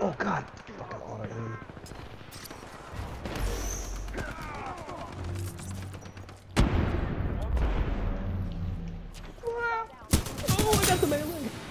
Oh god. Fucking. Oh, I got the melee.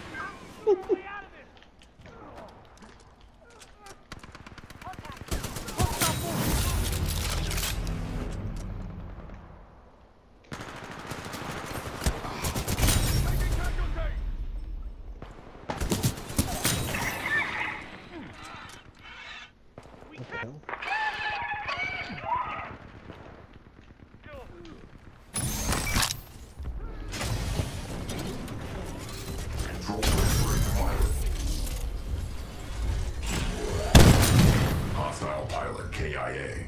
Hostile pilot KIA.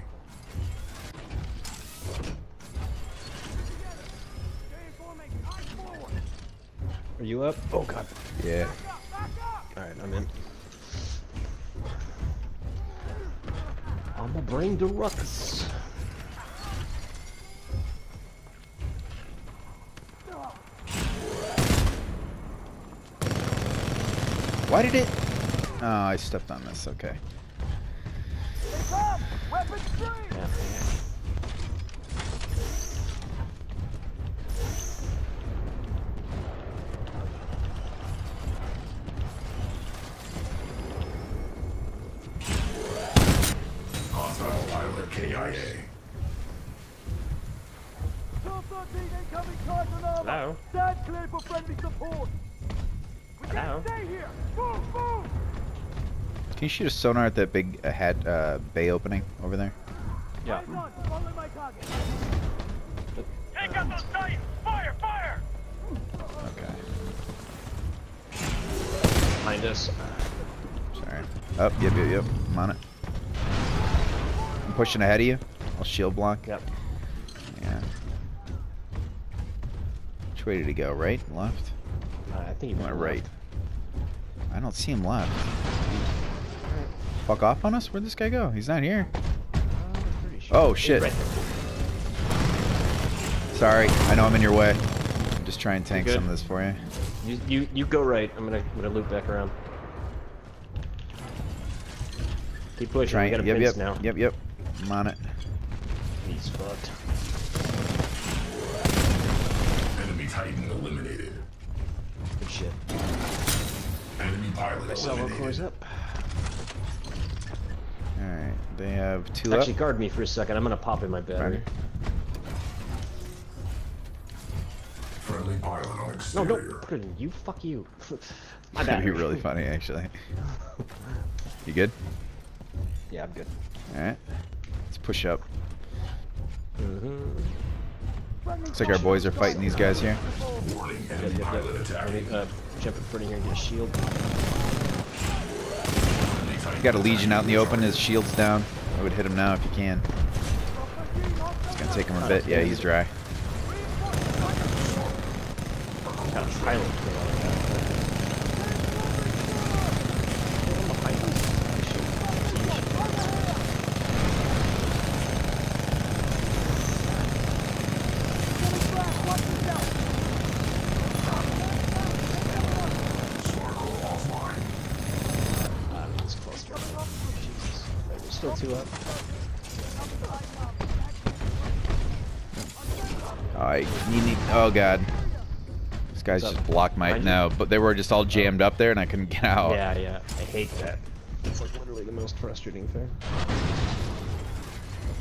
Are you up? Oh god. Yeah. Alright, I'm in. I'ma bring the ruckus. Why did it? Oh, I stepped on this. Okay. Yeah, pilot KIA. Hello? Stand clear for friendly support. We Hello? stay here. Move, move. Can you shoot a sonar at that big uh, hat uh, bay opening over there? Yeah. Follow my target. Take out those sights! Fire, fire! Okay. Behind us. Sorry. Up. Yep. Yep. Yep. I'm on it. I'm pushing ahead of you. I'll shield block. Yep. Yeah. Which way did he go? Right? Left? Uh, I think He he went right. I don't see him left. Fuck off on us? Where'd this guy go? He's not here. Oh, shit. Right. Sorry. I know I'm in your way. I'm just trying to tank some of this for you. You, you you go right. I'm gonna I'm gonna loop back around. Keep pushing. Trying. we got a Yep. Yep. now. Yep. Yep. I'm on it. He's fucked. Enemy Titan eliminated. Good shit. Enemy pilot My salvo core's eliminated. up. Alright. They have two Actually, up. guard me for a second. I'm gonna pop in my battery. Ready? Friendly pilot on No, don't put it in you. Fuck you. my That'd be really funny, actually. You good? Yeah, I'm good. Alright. Let's push up. Mm-hmm. Looks like our boys are fighting these guys here. Warning, Yep, enemy yep, pilot yep. attacking. Uh, jump in front of here and get a shield. You got a Legion out in the open, his shield's down. I would hit him now if you can. It's gonna take him a bit. Yeah, he's dry. Kind of pilot kill out of that. Behind us. Snorkel offline. Ah, it's close to Jesus. Right, we're still two up. Alright, you need. Oh god. This guy's What's up? just blocked my. Behind you? No, but they were just all jammed up there and I couldn't get out. Yeah, yeah. I hate that. It's like literally the most frustrating thing.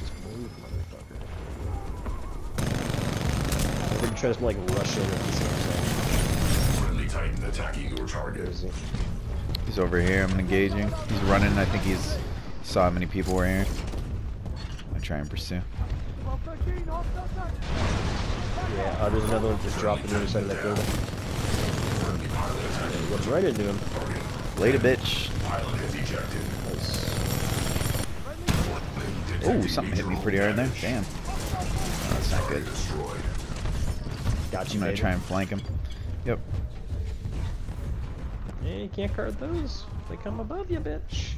Just move, motherfucker. We're gonna try to like rush in at the same time. Friendly Titan attacking your target. He's over here. I'm engaging. He's running. I think he's saw how many people were here. I try and pursue. Yeah, oh, there's another one just dropped on the other side of that building. Friendly pilot. What's right into him? Later, bitch. Pilot. Oh, something hit me pretty hard there. Damn. Oh, that's not good. Destroyed. Got you, I'm gonna try and flank him. Yep. Yeah, you can't card those. They come above you, bitch.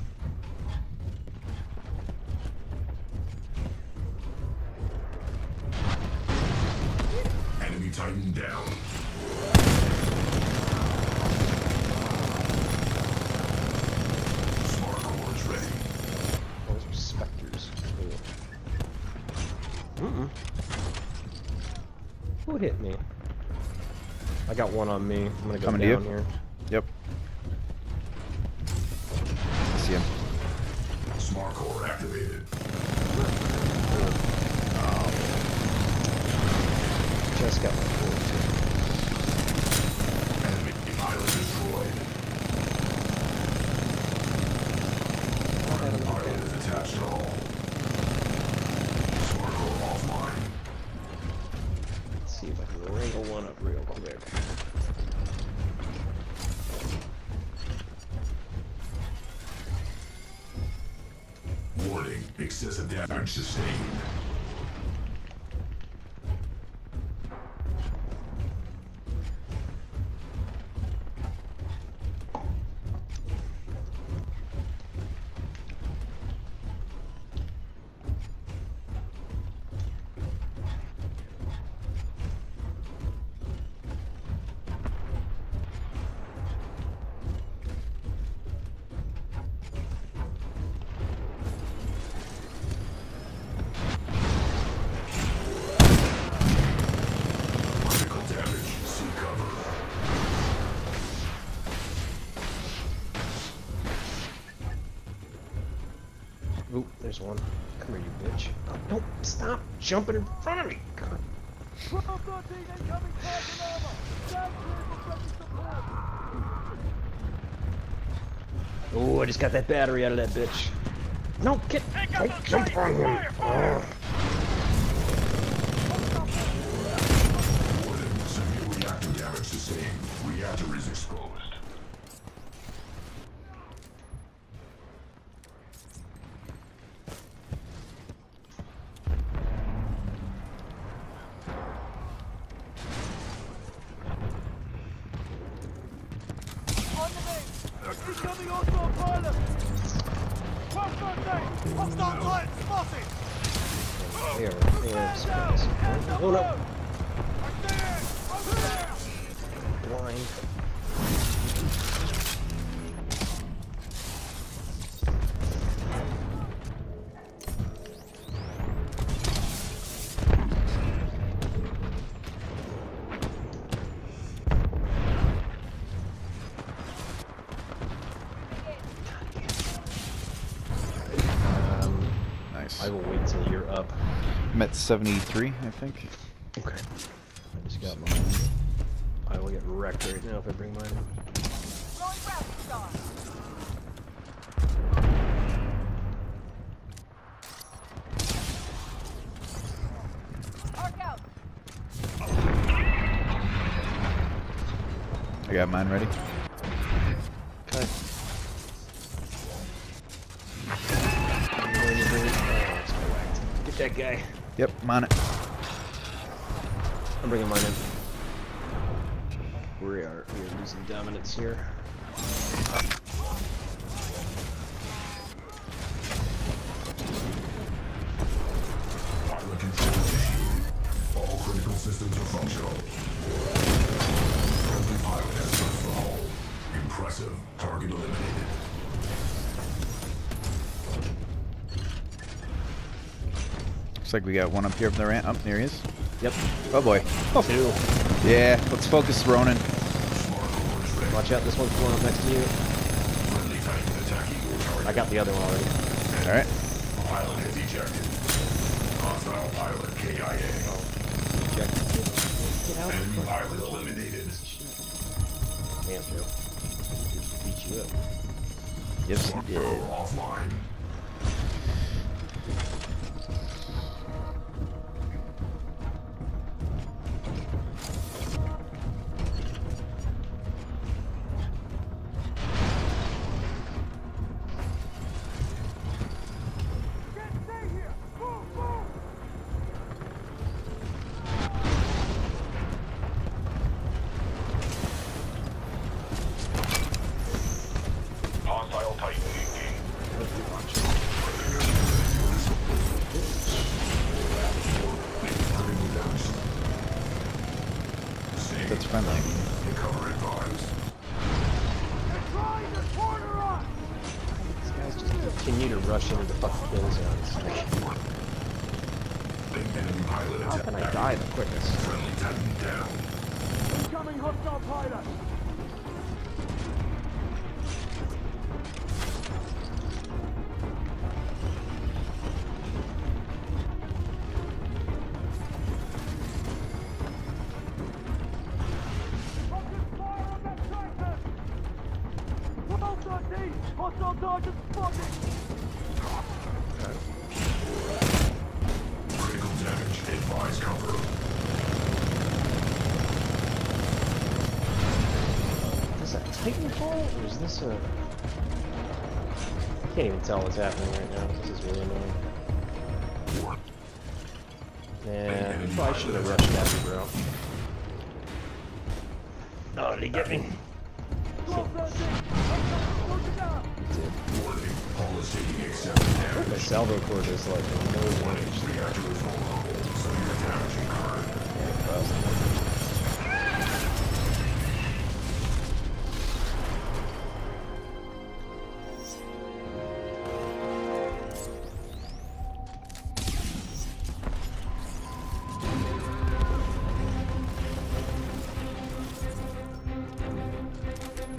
Titan down. Smart cores ready. Those are specters. Cool. Mm, mm Who hit me? I got one on me. I'm gonna go Coming down here. Yep. I see him. Smart core activated. Damage don't stop jumping in front of me. God. Bravo 13 incoming target armor. Stand clear for friendly support. Oh, I just got that battery out of that bitch. No, get. Don't jump on him. Main. Incoming hostile pilot. Bravo 13. Hostile pilot spotted. Here, here, Stand down. space. Hands up no, above. I see it. Over there. blind. I'm at 73, I think. Okay. I just got mine. I will get wrecked right now if I bring mine in. Throwing rapid star. Arc out. I got mine ready. Okay. When you bring it- it's whacked. Get that guy. Yep, I'm on it. I'm bringing mine in. We are we are losing dominance here. Pilot control initiated. All critical systems are functional. Looks like we got one up here from the ramp. Up there he is. Yep. Oh boy. Oh. Two. Yeah, let's focus Ronin. Smart core is ready. Watch out, this one's going up next to you. Friendly Titan attacking your target. I got the other one already. Alright. Pilot has ejected. Hostile pilot KIA. Check. Get out. Enemy pilot eliminated. Damn, Joe. Beat you up. Yes, Smart he did. offline. That's friendly. Recover advised. They're trying to corner us. These guys just continue to rush into the fucking kill zones. Like, Thank Enemy pilot How attack. can I die the quickest? Friendly Titan down. Incoming hostile pilot. Is that Titanfall or is this a? I can't even tell what's happening right now. This is really annoying. Yeah, I probably should have rushed that bro. Oh, did he get me? 1213, hostile closing down. Warning. Hull is taking excessive damage. My salvo core is like no range.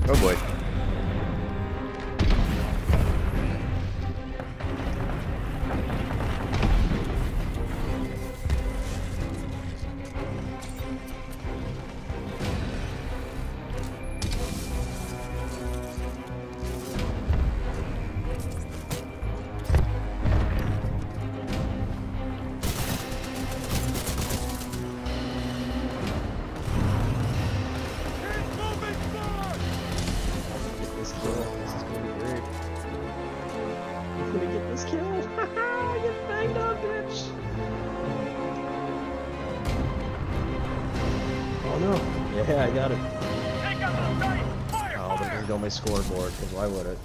Oh boy. Yeah, I got it. Take out the sight. Fire, Oh, but fire. there's on my scoreboard, because why would it?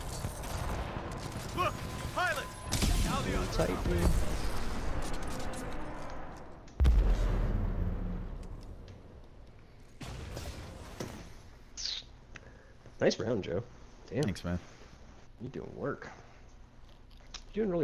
Look, pilot. Now the other. Titan. Nice round, Joe. Damn, Thanks, man. You're doing work. You're doing really